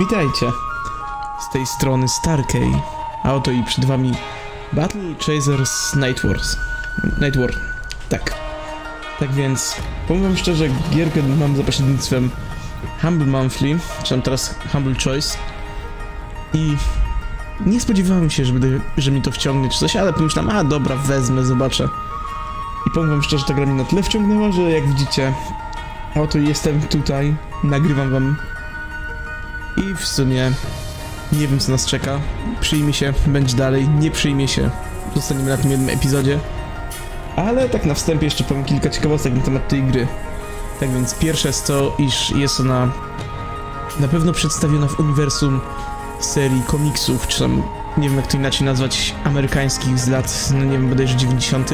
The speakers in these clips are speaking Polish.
Witajcie! Z tej strony Starkey, a oto i przed wami Battle Chasers Night Wars. Night War, tak. Tak więc, powiem wam szczerze, gierkę mam za pośrednictwem Humble Monthly, czy tam teraz Humble Choice i nie spodziewałem się, że, będę, że mi to wciągnie czy coś, ale pomyślałem, a dobra, wezmę, zobaczę. I powiem wam szczerze, ta gra mnie na tyle wciągnęła, że jak widzicie, a oto jestem tutaj, nagrywam wam i w sumie nie wiem co nas czeka. Przyjmie się, będzie dalej, nie przyjmie się. Zostaniemy na tym jednym epizodzie. Ale tak na wstępie jeszcze powiem kilka ciekawostek na temat tej gry. Tak więc pierwsze jest to, iż jest ona na pewno przedstawiona w uniwersum serii komiksów, czy tam nie wiem jak to inaczej nazwać, amerykańskich z lat, no nie wiem, bodajże 90.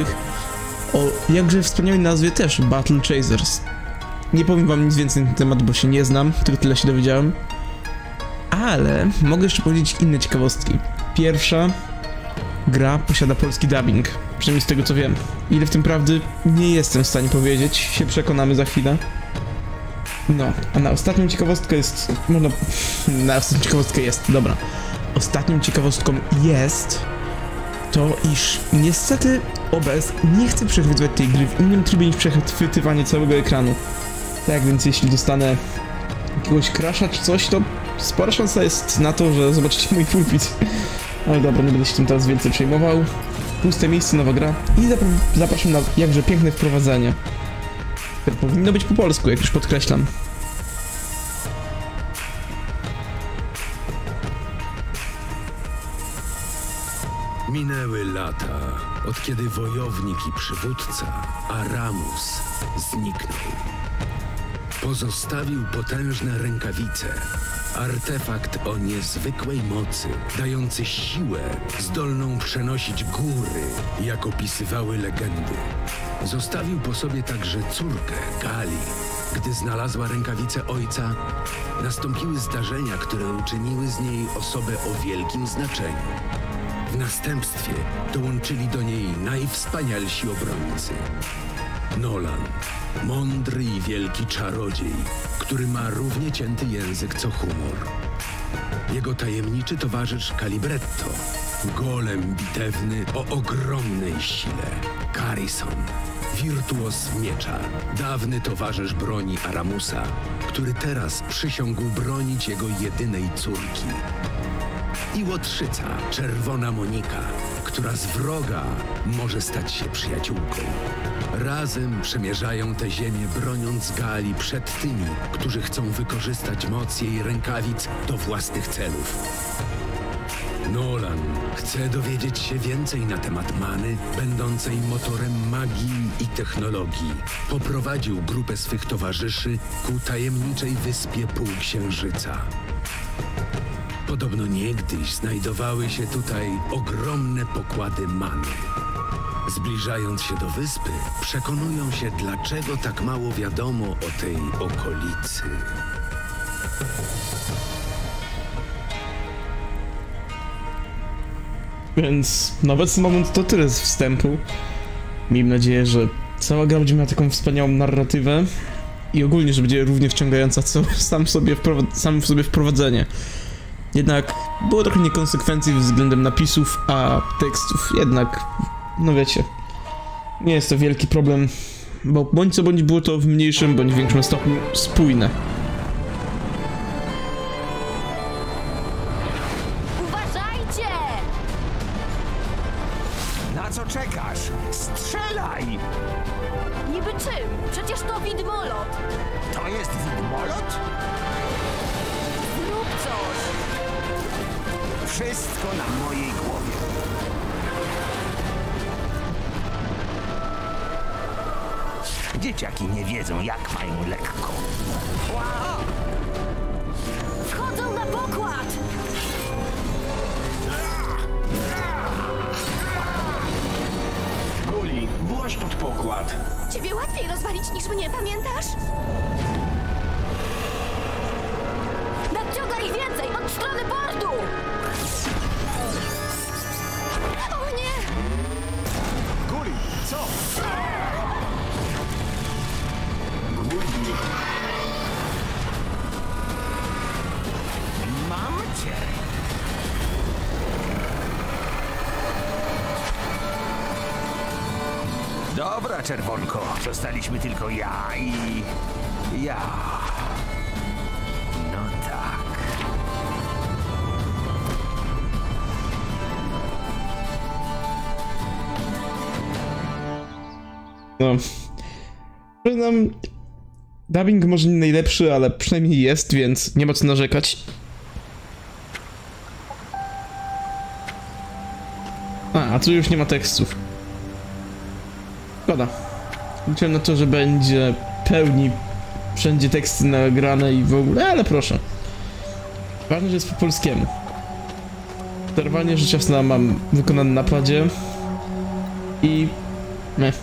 O jakże wspaniałej nazwie też, Battle Chasers. Nie powiem wam nic więcej na ten temat, bo się nie znam, tylko tyle się dowiedziałem. Ale mogę jeszcze powiedzieć inne ciekawostki. Pierwsza gra posiada polski dubbing, przynajmniej z tego co wiem. Ile w tym prawdy nie jestem w stanie powiedzieć, się przekonamy za chwilę. No, a na ostatnią ciekawostkę jest... Można... Na ostatnią ciekawostkę jest, dobra. Ostatnią ciekawostką jest to, iż niestety OBS nie chce przechwytywać tej gry w innym trybie niż przechwytywanie całego ekranu. Tak więc jeśli dostanę jakiegoś crasha czy coś, to spora szansa jest na to, że zobaczycie mój pulpit. Ale dobra, nie będę się tym teraz więcej przejmował. Puste miejsce, nowa gra. I zap zapraszam na jakże piękne wprowadzenie. Które powinno być po polsku, jak już podkreślam. Minęły lata, od kiedy wojownik i przywódca Aramus zniknął. Pozostawił potężne rękawice, artefakt o niezwykłej mocy, dający siłę zdolną przenosić góry, jak opisywały legendy. Zostawił po sobie także córkę, Gali. Gdy znalazła rękawice ojca, nastąpiły zdarzenia, które uczyniły z niej osobę o wielkim znaczeniu. W następstwie dołączyli do niej najwspanialsi obrońcy. Nolan, mądry i wielki czarodziej, który ma równie cięty język co humor. Jego tajemniczy towarzysz Calibretto, golem bitewny o ogromnej sile. Carison, wirtuos miecza, dawny towarzysz broni Aramusa, który teraz przysiągł bronić jego jedynej córki. I łotrzyca, czerwona Monika, która z wroga może stać się przyjaciółką. Razem przemierzają tę ziemię, broniąc Gali przed tymi, którzy chcą wykorzystać moc jej rękawic do własnych celów. Nolan chce dowiedzieć się więcej na temat many, będącej motorem magii i technologii. Poprowadził grupę swych towarzyszy ku tajemniczej wyspie Półksiężyca. Podobno niegdyś znajdowały się tutaj ogromne pokłady many. Zbliżając się do wyspy, przekonują się, dlaczego tak mało wiadomo o tej okolicy. Więc na obecny moment to tyle z wstępu. Miejmy nadzieję, że cała gra będzie miała taką wspaniałą narratywę i ogólnie, że będzie równie wciągająca co sam, sobie sam w sobie wprowadzenie. Jednak było trochę niekonsekwencji względem napisów, a tekstów jednak, no wiecie, nie jest to wielki problem, bo bądź co bądź było to w mniejszym bądź większym stopniu spójne. Uważajcie! Na co czekasz? Strzelaj! Niby czym? Przecież to widmolot! To jest widmolot? Zrób coś! Wszystko na mojej głowie. Dzieciaki nie wiedzą, jak mają lekko. Wchodzą na pokład! Guli, właź pod pokład. Ciebie łatwiej rozwalić niż mnie, pamiętasz? Nadciąga ich więcej! Od strony portu! O nie! Guli, co? Dobra, czerwonko. Zostaliśmy tylko ja i... ja. No tak. No. Przyznam, dubbing może nie najlepszy, ale przynajmniej jest, więc nie ma co narzekać. A, a tu już nie ma tekstów. Szkoda. Liczyłem na to, że będzie pełni wszędzie teksty nagrane i w ogóle, ale proszę. Ważne, że jest po polskiemu. Sterowanie rzecz jasna mam wykonane na padzie i... Meh.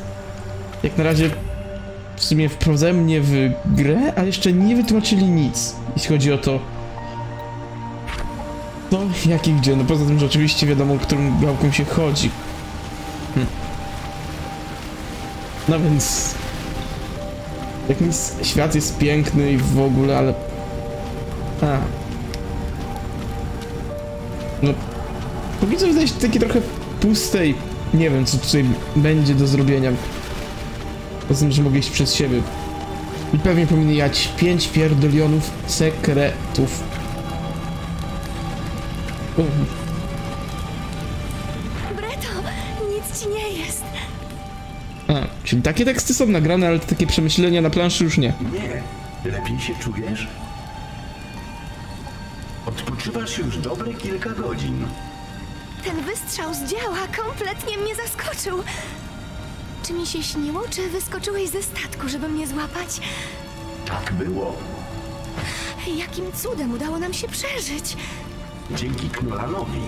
Jak na razie w sumie wprowadzają mnie w grę, ale jeszcze nie wytłumaczyli nic, jeśli chodzi o to, no, jak i gdzie. No poza tym, że oczywiście wiadomo, którym gałką się chodzi. No więc... Jak nic, świat jest piękny i w ogóle, ale... A. No... Póki co wydaje się takie trochę puste i nie wiem, co tutaj będzie do zrobienia. Poza tym, że mogę iść przez siebie. I pewnie powinien jać 5 pierdolionów sekretów. Um, czyli takie teksty są nagrane, ale takie przemyślenia na planszy już nie. Nie. Lepiej się czujesz? Odpoczywasz już dobre kilka godzin. Ten wystrzał z działa kompletnie mnie zaskoczył. Czy mi się śniło, czy wyskoczyłeś ze statku, żeby mnie złapać? Tak było. Jakim cudem udało nam się przeżyć? Dzięki Knolanowi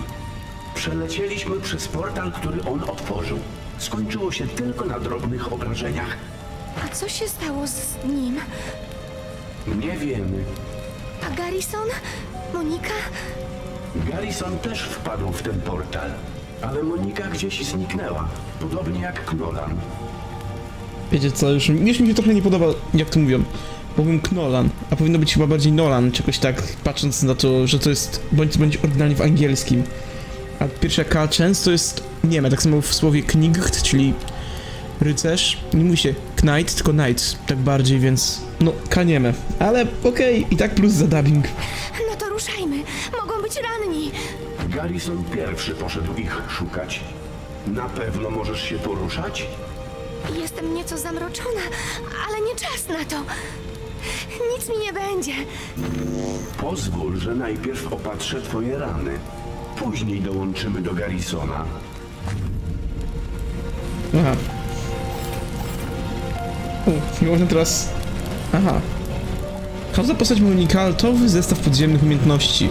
przelecieliśmy przez portal, który on otworzył. Skończyło się tylko na drobnych obrażeniach. A co się stało z nim? Nie wiemy. A Garrison? Monika? Garrison też wpadł w ten portal, ale Monika gdzieś zniknęła, podobnie jak Knolan. Wiecie co, już, już mi się trochę nie podoba, jak to mówią. Powiem Knolan, a powinno być chyba bardziej Nolan, czegoś tak, patrząc na to, że to jest, bądź bądź oryginalnie w angielskim. A pierwsza K często jest nieme, tak samo w słowie Knigt, czyli rycerz, nie mówi się Knight, tylko Knight, tak bardziej, więc no, K nieme. Ale okej, i tak plus za dubbing. No to ruszajmy. Mogą być ranni. Garrison pierwszy poszedł ich szukać. Na pewno możesz się poruszać? Jestem nieco zamroczona, ale nie czas na to. Nic mi nie będzie. Pozwól, że najpierw opatrzę twoje rany. Później dołączymy do Garrisona. Aha. U, nie można teraz... Aha. Każda postać ma unikatowy zestaw podziemnych umiejętności.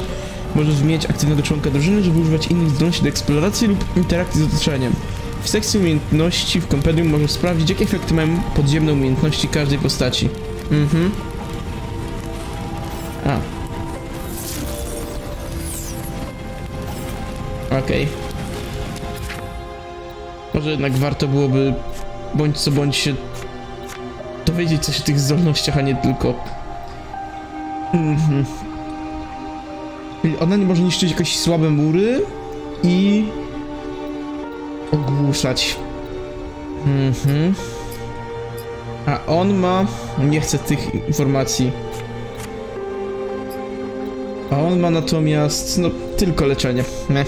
Możesz wymieniać aktywnego członka drużyny, żeby używać innych zdolności do eksploracji lub interakcji z otoczeniem. W sekcji umiejętności w kompendium możesz sprawdzić, jakie efekty mają podziemne umiejętności każdej postaci. Mhm. Może jednak warto byłoby bądź co bądź się dowiedzieć coś o tych zdolnościach, a nie tylko. Mhm. Ona nie może niszczyć jakieś słabe mury i ogłuszać. Mhm. A on ma. Nie chcę tych informacji. A on ma natomiast. No, tylko leczenie. Meh.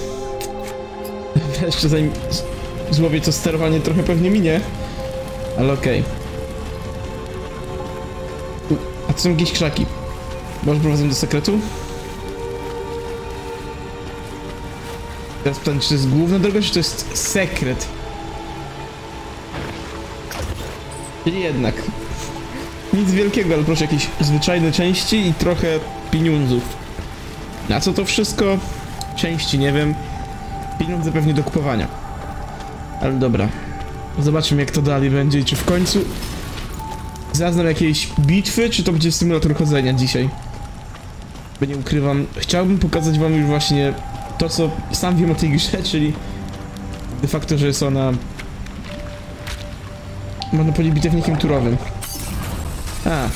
Jeszcze zanim złowię to sterowanie trochę pewnie minie. Ale okej. U, A to są jakieś krzaki. Może prowadzą do sekretu? Teraz pytanie, czy to jest główna droga, czy to jest sekret? Czyli jednak. Nic wielkiego, ale proszę jakieś zwyczajne części i trochę pieniądzów. Na co to wszystko? Części nie wiem. Pieniądze pewnie do kupowania. Ale dobra. Zobaczymy jak to dalej będzie czy w końcu zaznam jakiejś bitwy, czy to będzie symulator chodzenia dzisiaj. Bo nie ukrywam, chciałbym pokazać wam już właśnie to, co sam wiem o tej grze, czyli de facto, że jest ona można powiedzieć bitewnikiem turowym. A.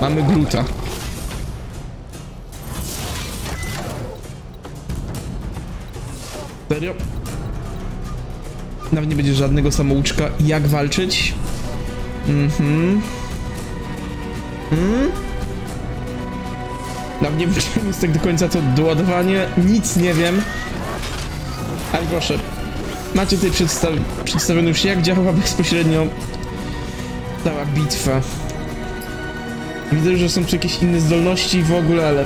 Mamy gluta. Serio? Nawet nie będzie żadnego samouczka, jak walczyć. Mhm. Mm. Nawet nie wiem, jest tak do końca to doładowanie. Nic nie wiem. Ale proszę, macie tutaj przedstaw przedstawione już jak działa bezpośrednio cała bitwa. Widzę, że są tu jakieś inne zdolności w ogóle, ale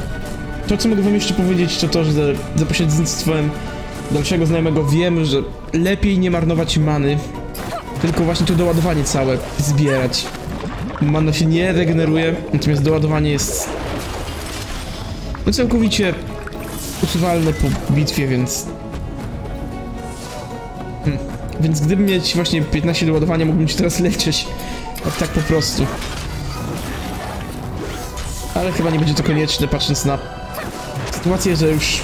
to co mogę wam jeszcze powiedzieć to to, że za, za pośrednictwem dalszego znajomego wiem, że lepiej nie marnować many, tylko właśnie to doładowanie całe zbierać. Mana się nie regeneruje, natomiast doładowanie jest no całkowicie usuwalne po bitwie, więc... Hmm. Więc gdybym mieć właśnie 15 do ładowania, mógłbym się teraz. Tak, tak po prostu. Ale chyba nie będzie to konieczne, patrząc na sytuację, że już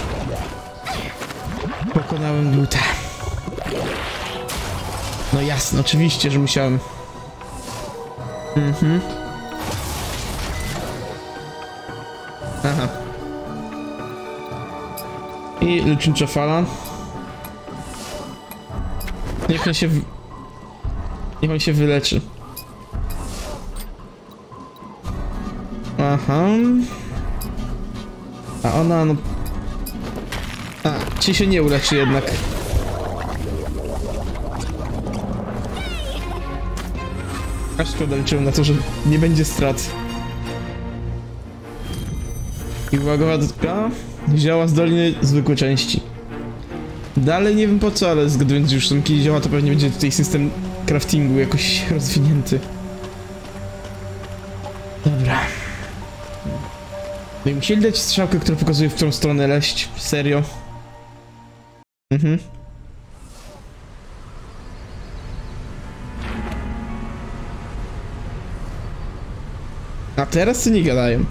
pokonałem Luta. No jasne, oczywiście, że musiałem. Mhm. Aha. I lecznicza fala. Niech on się w... Niech on się wyleczy. Aha. A ona no... Ci się nie uleczy jednak. A szkoda liczyłem na to, że nie będzie strat. I uwaga, dotka. Zioła z doliny zwykłe części. Dalej nie wiem po co, ale zgadując, już są jakieś zioła, to pewnie będzie tutaj system craftingu jakoś rozwinięty. Dobra. No i musieli dać strzałkę, która pokazuje, w którą stronę leść. Serio. Mhm. A teraz co nie gadają?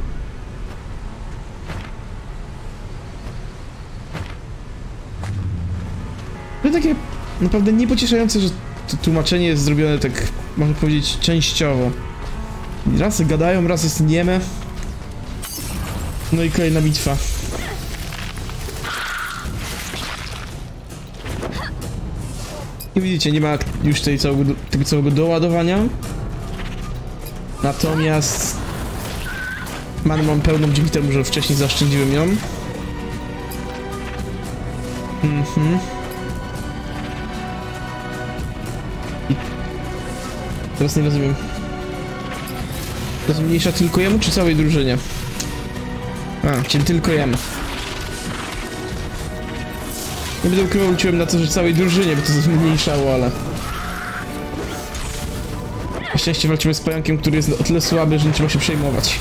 To takie naprawdę niepocieszające, że to tłumaczenie jest zrobione tak, można powiedzieć, częściowo. Raz gadają, raz jest nieme. No i kolejna bitwa. I widzicie, nie ma już tej całego, tego całego doładowania. Natomiast... Mamy mam pełną dzięki temu, że wcześniej zaoszczędziłem ją. Mhm. I... Teraz nie rozumiem. To jest mniejsza tylko jemu, czy całej drużynie? A, czyli tylko jemu. Nie będę ukrywał, liczyłem na to, że całej drużynie by to zmniejszało, ale... Na szczęście walczymy z pająkiem, który jest o tyle słaby, że nie trzeba się przejmować.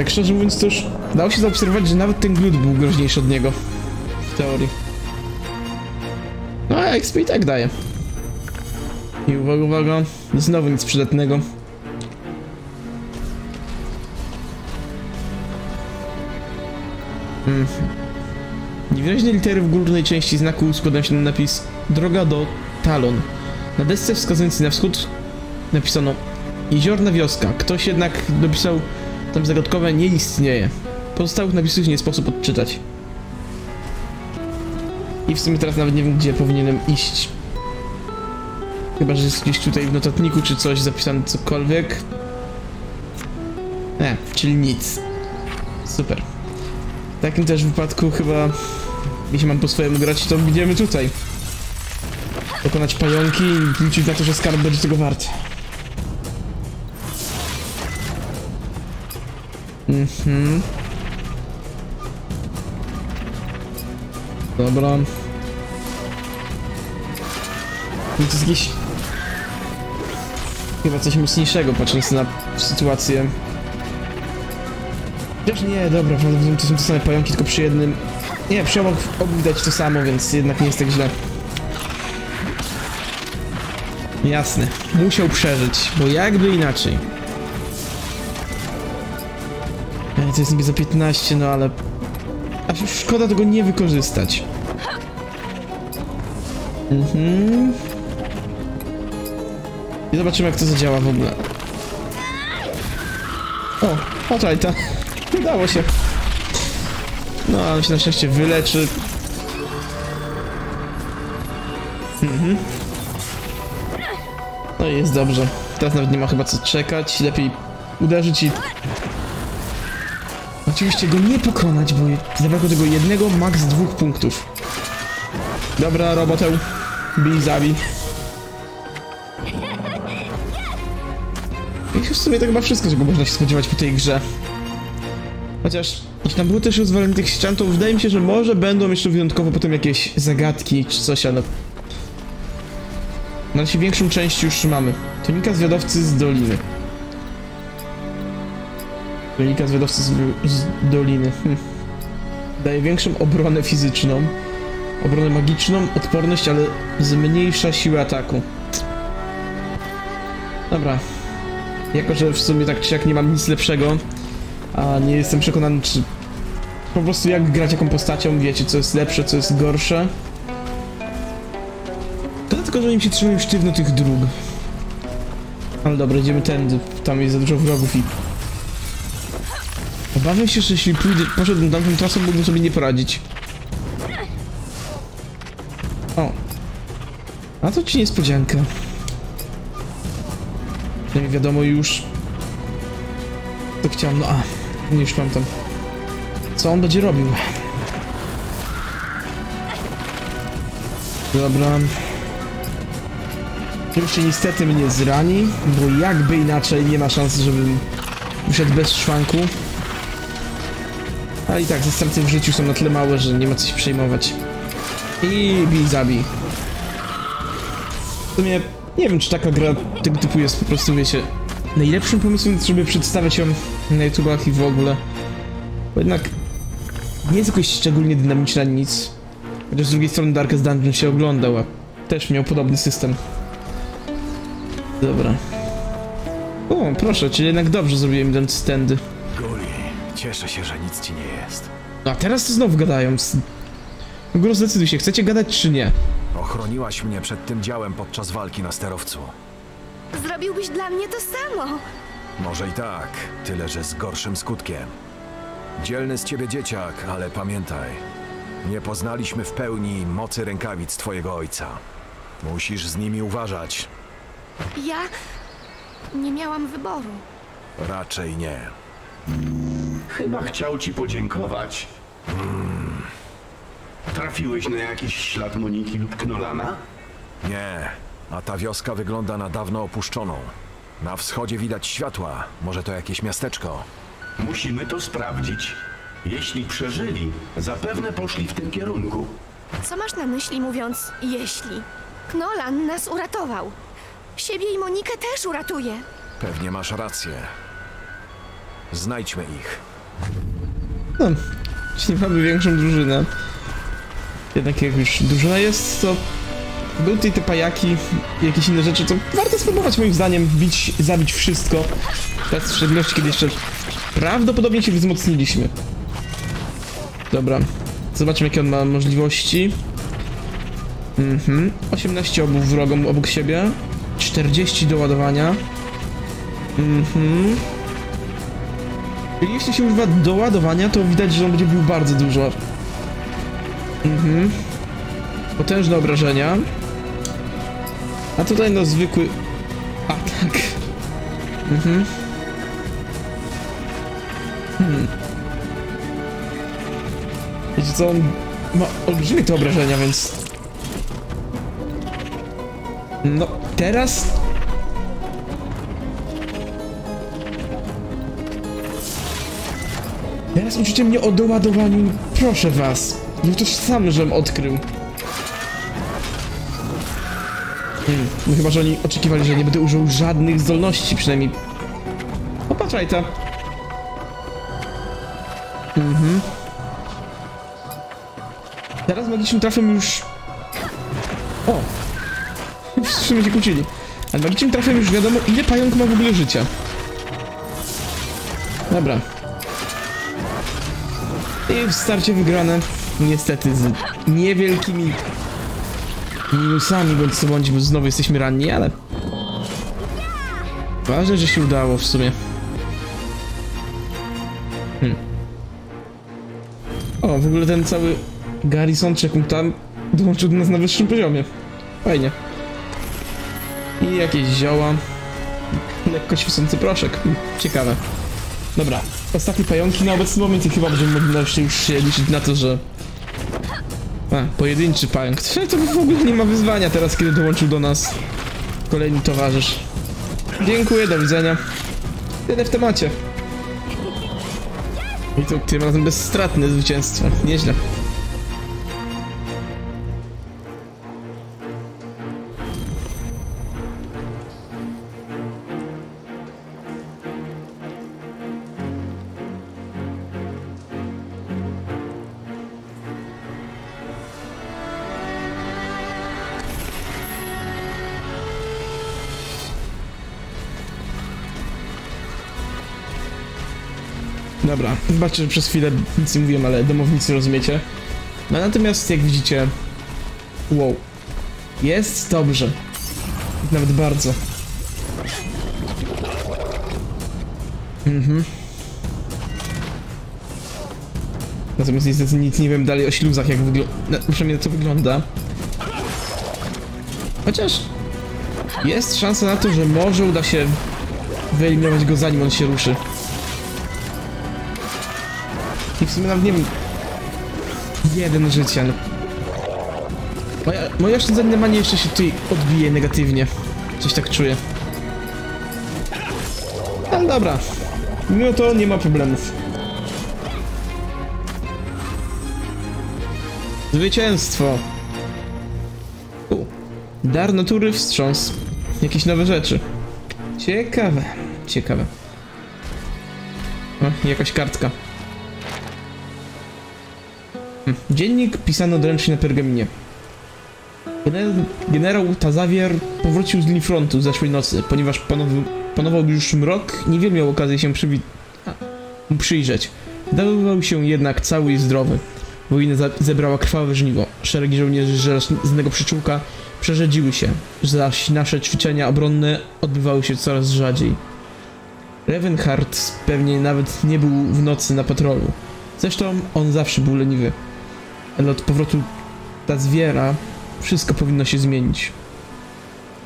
Tak szczerze mówiąc, to już dało się zaobserwować, że nawet ten glut był groźniejszy od niego. W teorii. No a XP i tak daje. I uwaga, uwaga, znowu nic przydatnego. Mm. Niewyraźne litery w górnej części znaku składają się na napis Droga do Talon. Na desce wskazującej na wschód napisano Jeziorna wioska. Ktoś jednak dopisał tam zagadkowe nie istnieje. Pozostałych napisów nie sposób odczytać. I w sumie teraz nawet nie wiem, gdzie powinienem iść. Chyba, że jest gdzieś tutaj w notatniku czy coś zapisane cokolwiek. E, czyli nic. Super. W takim też wypadku chyba, jeśli mam po swojemu grać, to idziemy tutaj. Pokonać pająki i liczyć na to, że skarb będzie tego wart. Mhm. Dobra. No to jest jakieś... Chyba coś mocniejszego, patrząc na sytuację. Chociaż nie, dobra, prawdopodobnie to są te same pająki, tylko przy jednym... Nie, obok widać to samo, więc jednak nie jest tak źle. Jasne, musiał przeżyć, bo jakby inaczej. Ej, to jest niby za 15, no ale... Aż szkoda tego nie wykorzystać. Mhm. I zobaczymy jak to zadziała w ogóle. O, patrzaj ta. Udało się. No, ale się na szczęście wyleczy. No i jest dobrze. Teraz nawet nie ma chyba co czekać. Lepiej uderzyć i... Oczywiście go nie pokonać, bo zabrakło tego jednego, max dwóch punktów. Dobra, robotę. Bij, zabij. I w sumie to chyba wszystko, czego można się spodziewać po tej grze. Chociaż, tam było też rozwalenie tych ścian, to wydaje mi się, że może będą jeszcze wyjątkowo potem jakieś zagadki czy coś, ale... Na razie większą część już mamy. Tunika zwiadowcy z doliny. Tunika zwiadowcy z, z doliny. Hm. Daje większą obronę fizyczną, obronę magiczną, odporność, ale zmniejsza siłę ataku. Dobra. Jako, że w sumie tak czy jak nie mam nic lepszego, a nie jestem przekonany, czy po prostu jak grać jaką postacią, wiecie, co jest lepsze, co jest gorsze. To dlatego, że oni się trzymają sztywno tych dróg. Ale dobra, idziemy tędy. Tam jest za dużo wrogów i... Obawiam się, że jeśli pójdę, poszedłem tamtą trasą, mógłbym sobie nie poradzić. O. A to ci niespodzianka. Jak wiadomo już... To chciałem, no a... Nie już mam tam. Co on będzie robił? Dobra. Jeszcze niestety mnie zrani, bo jakby inaczej nie ma szans, żebym wyszedł bez szwanku. A i tak, zastępcy w życiu są na tyle małe, że nie ma co się przejmować. I bij zabij. W sumie nie wiem, czy taka gra tego typu jest po prostu, wiecie, najlepszym pomysłem, żeby przedstawiać ją na YouTubach i w ogóle. Bo jednak nie jest jakoś szczególnie dynamiczna nic. Chociaż z drugiej strony Darkest Dungeon się oglądał, a też miał podobny system. Dobra. O, proszę, czyli jednak dobrze zrobiłem ten standy. Guli, cieszę się, że nic ci nie jest. A teraz to znowu gadają. No Góro, zdecyduj się, chcecie gadać czy nie? Ochroniłaś mnie przed tym działem podczas walki na sterowcu. Zrobiłbyś dla mnie to samo. Może i tak, tyle że z gorszym skutkiem. Dzielny z ciebie dzieciak, ale pamiętaj, nie poznaliśmy w pełni mocy rękawic twojego ojca. Musisz z nimi uważać. Ja nie miałam wyboru. Raczej nie. Chyba chciał ci podziękować. Trafiłeś na jakiś ślad Moniki lub Knolana? Nie, a ta wioska wygląda na dawno opuszczoną. Na wschodzie widać światła, może to jakieś miasteczko. Musimy to sprawdzić. Jeśli przeżyli, zapewne poszli w tym kierunku. Co masz na myśli mówiąc jeśli? Knolan nas uratował. Siebie i Monikę też uratuje. Pewnie masz rację. Znajdźmy ich. No, jeśli mamy większą drużynę. Jednak jak już drużyna jest, to i te pajaki jakieś inne rzeczy, to warto spróbować moim zdaniem bić, zabić wszystko. Teraz w szczególności, kiedy jeszcze prawdopodobnie się wzmocniliśmy. Dobra. Zobaczmy, jakie on ma możliwości. Mhm. 18 obu wrogom obok siebie. 40 do ładowania. Mhm. Czyli jeśli się używa do ładowania, to widać, że on będzie bił bardzo dużo. Mhm. Potężne obrażenia. A tutaj no zwykły atak. Mhm. Hmm. Wiecie co, on ma olbrzymie te obrażenia, więc... No, teraz Teraz uczycie mnie o doładowaniu. Proszę was. No to sam, żem odkrył. Hmm, no chyba, że oni oczekiwali, że nie będę użył żadnych zdolności, przynajmniej. Opatrzaj to. Mhm. Teraz magicznym trafem już... O! W sumie się kłócili. Ale magicznym trafem już wiadomo, ile pająk ma w ogóle życia. Dobra. I w starcie wygrane. Niestety z niewielkimi minusami, bądź co bądź, bo znowu jesteśmy ranni, ale... Ważne, że się udało w sumie. Hmm. O, w ogóle ten cały Garrison Czekum tam dołączył do nas na wyższym poziomie. Fajnie. I jakieś zioła. Lekko świecący proszek. Hmm, Ciekawe. Dobra, ostatnie pająki na obecny moment i chyba będziemy mogli już się liczyć na to, że... A, pojedynczy pająk. To w ogóle nie ma wyzwania teraz, kiedy dołączył do nas kolejny towarzysz. Dziękuję, do widzenia. Tyle w temacie. I to tym razem bezstratne zwycięstwo. Nieźle. Dobra, zobaczcie, że przez chwilę nic nie mówiłem, ale domownicy rozumiecie. No natomiast jak widzicie... Wow. Jest dobrze. Nawet bardzo. Mhm. Natomiast niestety nic nie wiem dalej o śluzach, jak wygląda... Przynajmniej na co wygląda. Chociaż... Jest szansa na to, że może uda się wyeliminować go zanim on się ruszy. I w sumie nawet nie wiem... Jeden życia, no. Moja, moje oszczędzenie manie jeszcze się tutaj odbije negatywnie. Coś tak czuję. Ale dobra. Mimo to nie ma problemów. Zwycięstwo. U. Dar natury wstrząs. Jakieś nowe rzeczy. Ciekawe. Ciekawe. O, jakaś kartka. Dziennik pisano odręcznie na pergaminie. Gener- Generał Tazawier powrócił z linii frontu zeszłej nocy, ponieważ panował, już mrok, niewiele miał okazji się przywi- a, przyjrzeć. Dawał się jednak cały i zdrowy. Wojna zebrała krwawe żniwo. Szeregi żołnierzy żelaznego przyczółka przerzedziły się, zaś nasze ćwiczenia obronne odbywały się coraz rzadziej. Revenhard pewnie nawet nie był w nocy na patrolu. Zresztą on zawsze był leniwy. Ale od powrotu Tazwiera wszystko powinno się zmienić.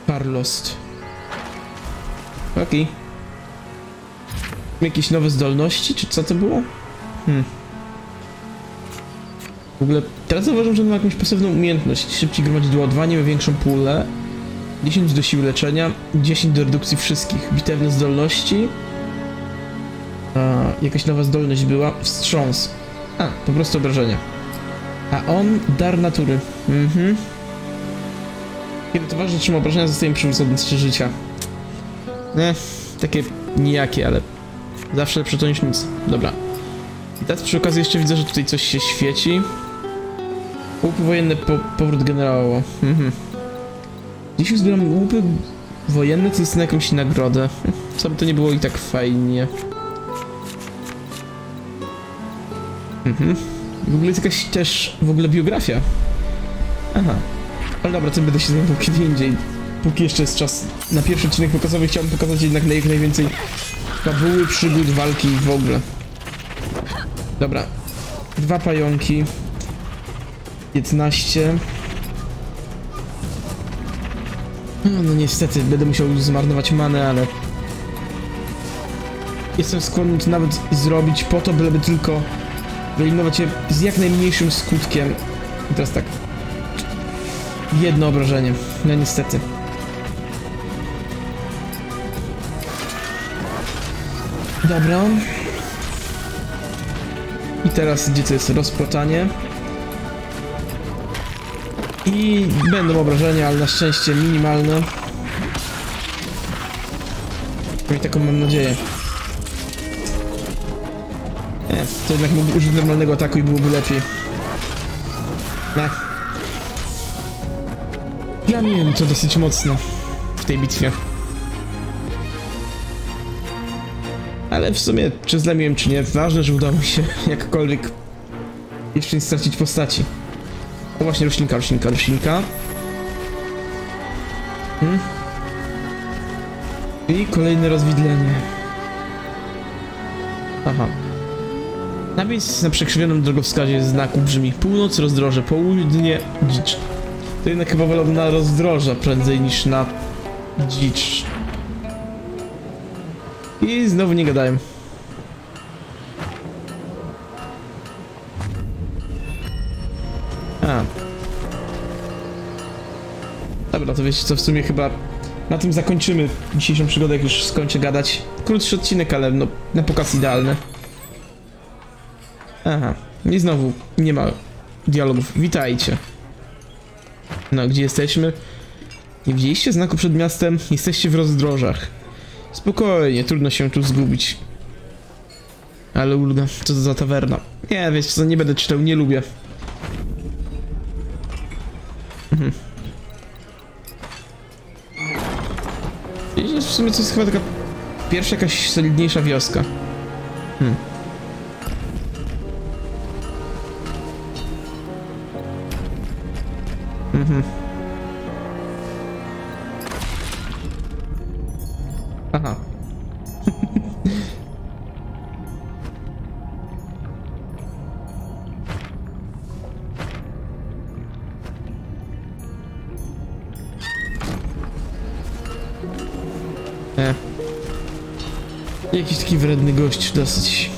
Carlost. Okej. Jakieś nowe zdolności, czy co to było? Hmm. W ogóle teraz zauważam, że on ma jakąś pasywną umiejętność. Szybciej gromadzi doładowanie, większą pulę. 10 do siły leczenia, 10 do redukcji wszystkich. Bitewne zdolności. A, jakaś nowa zdolność była. Wstrząs. A, po prostu obrażenia. A on dar natury. Mhm. Kiedy towarzysz otrzyma obrażenia, zostaje przywrócony 3 życia. Nie, takie nijakie, ale zawsze lepsze to niż nic. Dobra. I teraz przy okazji jeszcze widzę, że tutaj coś się świeci. Łupy wojenne, po, powrót generała. Mhm. Jeśli zbieram łupy wojenne, to jest na jakąś nagrodę. Co by to nie było i tak fajnie. Mhm. W ogóle jest jakaś też w ogóle biografia. Aha. Ale dobra, tym będę się zajmował kiedy indziej. Póki jeszcze jest czas na pierwszy odcinek pokazowy, chciałbym pokazać jednak na jak najwięcej fabuły, przygód, walki w ogóle. Dobra. Dwa pająki. 15. No, no niestety, będę musiał zmarnować manę, ale... Jestem skłonny to nawet zrobić po to, byleby tylko wyeliminować je z jak najmniejszym skutkiem. I teraz tak. Jedno obrażenie. No niestety. Dobra. I teraz gdzie to jest rozpłatanie. I będą obrażenia, ale na szczęście minimalne. I taką mam nadzieję. To jednak mógłby użyć normalnego ataku i byłoby lepiej. Ne. Dla mnie to dosyć mocno w tej bitwie. Ale w sumie, czy zlamiłem, czy nie, ważne, że udało mi się jakkolwiek jeszcze nie stracić postaci. O właśnie, roślinka, roślinka, roślinka. Hmm. I kolejne rozwidlenie. Aha. Napis na przekrzywionym drogowskazie znaku brzmi Północ, rozdroże, południe, dzicz. To jednak chyba wolę na rozdroża prędzej niż na dzicz. I znowu nie gadają. A. Dobra, to wiecie co, w sumie chyba na tym zakończymy dzisiejszą przygodę, jak już skończę gadać. Krótszy odcinek, ale no, na pokaz idealny. Aha, i znowu nie ma dialogów. Witajcie. No, gdzie jesteśmy? Nie widzieliście znaku przed miastem? Jesteście w rozdrożach. Spokojnie, trudno się tu zgubić. Ale ulga, co to za tawerna? Nie, wiecie co, nie będę czytał, nie lubię. Mhm. W sumie to jest chyba taka pierwsza jakaś solidniejsza wioska. Hmm. Wredny gość dosyć.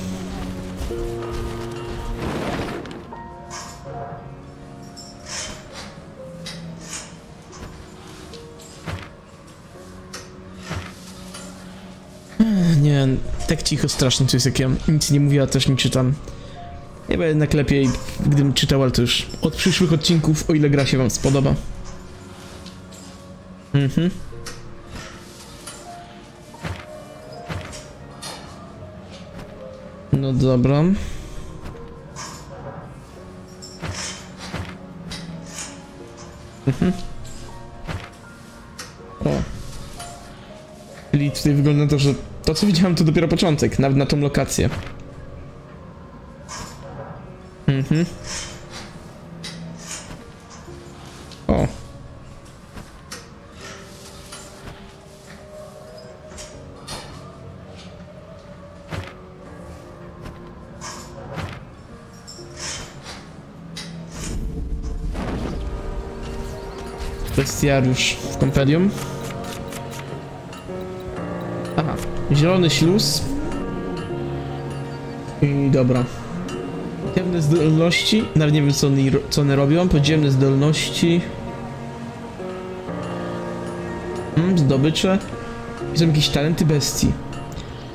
Nie, tak cicho strasznie to jest jak ja nic nie mówię, a też nie czytam. Chyba jednak lepiej, gdybym czytał, ale to już od przyszłych odcinków, o ile gra się wam spodoba. Mhm. No dobra. Mhm. O. Czyli tutaj wygląda na to, że to co widziałem to dopiero początek, nawet na tą lokację. Mhm. Bestiariusz w kompendium. Aha, zielony śluz. I dobra. Podziemne zdolności, nawet nie wiem co co one robią. Podziemne zdolności. Hmm, zdobycze. I są jakieś talenty bestii.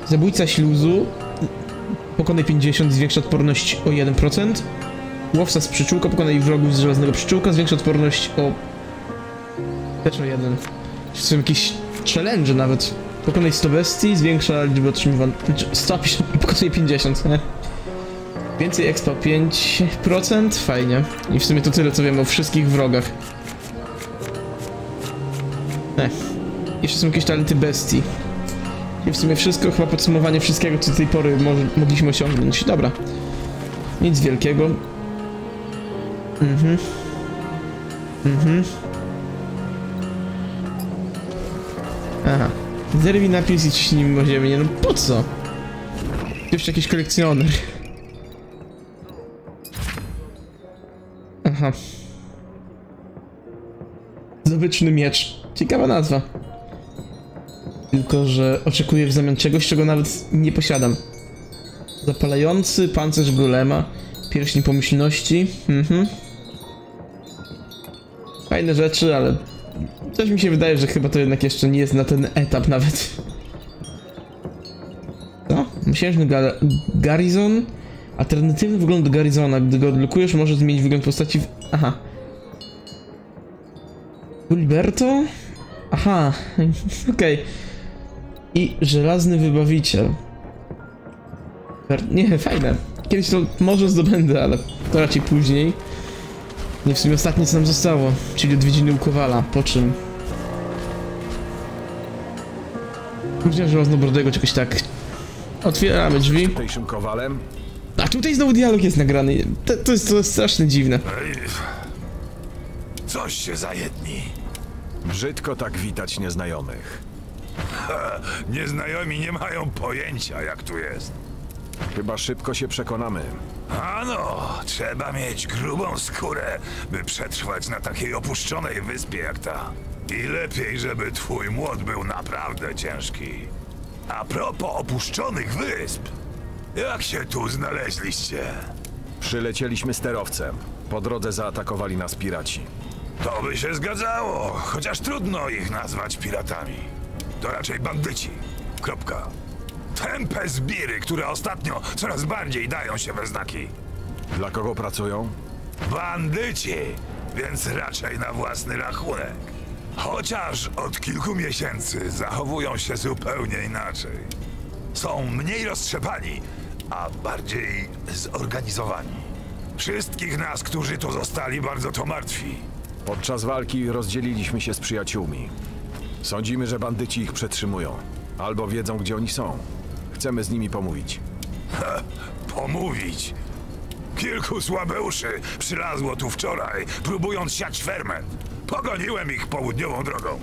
Zabójca śluzu. Pokonaj 50, zwiększa odporność o 1%. Łowca z przyczółka, pokonaj wrogów z żelaznego przyczółka, zwiększa odporność o... O 1. Są jakieś challenge nawet. Pokonaj 100 bestii, zwiększa liczbę otrzymywanych... 150, pokonaj 50, nie? Więcej expa 5%, fajnie. I w sumie to tyle co wiem o wszystkich wrogach. Ne. Jeszcze są jakieś talenty bestii. I w sumie wszystko, chyba podsumowanie wszystkiego co do tej pory mo mogliśmy osiągnąć. Dobra. Nic wielkiego. Mhm. Mhm. Zerwij napis i ciśnij mimo ziemię. No po co? Jeszcze jakiś kolekcjoner. Aha. Zdobyczny miecz. Ciekawa nazwa. Tylko, że oczekuję w zamian czegoś, czego nawet nie posiadam. Zapalający pancerz golema. Pierścień pomyślności. Mhm. Fajne rzeczy, ale... Coś mi się wydaje, że chyba to jednak jeszcze nie jest na ten etap nawet. Co? Miesięczny ga Garizon? Alternatywny wygląd Garizona. Gdy go odblokujesz, może zmienić wygląd postaci w... Aha. Gilberto? Aha. Okej. I żelazny wybawiciel. Nie, fajne. Kiedyś to może zdobędę, ale to raczej później. Nie, w sumie ostatnie co nam zostało, czyli odwiedziny u Kowala, po czym... Widziałem żelaznobrodego czegoś tak. Otwieramy drzwi. Tutejszym kowalem? A tutaj znowu dialog jest nagrany. To, to, jest, to strasznie dziwne. Coś się zajedni. Brzydko tak witać nieznajomych. Nieznajomi nie mają pojęcia, jak tu jest. Chyba szybko się przekonamy. Ano, trzeba mieć grubą skórę, by przetrwać na takiej opuszczonej wyspie jak ta. I lepiej, żeby twój młot był naprawdę ciężki. A propos opuszczonych wysp, jak się tu znaleźliście? Przylecieliśmy sterowcem. Po drodze zaatakowali nas piraci. To by się zgadzało, chociaż trudno ich nazwać piratami. To raczej bandyci. Kropka. Tępe zbiry, które ostatnio coraz bardziej dają się we znaki. Dla kogo pracują? Bandyci, więc raczej na własny rachunek. Chociaż od kilku miesięcy zachowują się zupełnie inaczej. Są mniej roztrzepani, a bardziej zorganizowani. Wszystkich nas, którzy tu zostali, bardzo to martwi. Podczas walki rozdzieliliśmy się z przyjaciółmi. Sądzimy, że bandyci ich przetrzymują. Albo wiedzą, gdzie oni są. Chcemy z nimi pomówić. Pomówić. Kilku słabeuszy przylazło tu wczoraj, próbując siać ferment. Pogoniłem ich południową drogą.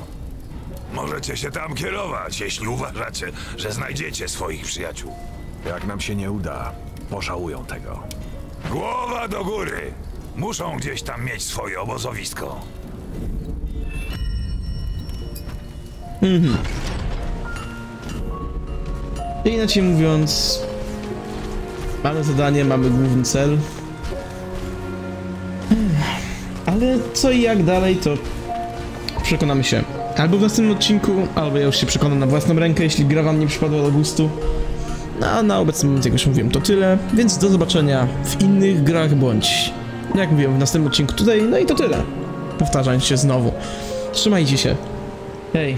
Możecie się tam kierować, jeśli uważacie, że znajdziecie swoich przyjaciół. Jak nam się nie uda, pożałują tego. Głowa do góry! Muszą gdzieś tam mieć swoje obozowisko. Inaczej mówiąc, mamy zadanie, mamy główny cel. Ale co i jak dalej, to przekonamy się albo w następnym odcinku, albo ja już się przekonam na własną rękę, jeśli gra wam nie przypadła do gustu. No, a na obecny moment, jak już mówiłem, to tyle, więc do zobaczenia w innych grach, bądź, jak mówiłem, w następnym odcinku tutaj, no i to tyle. Powtarzając się znowu. Trzymajcie się. Hej.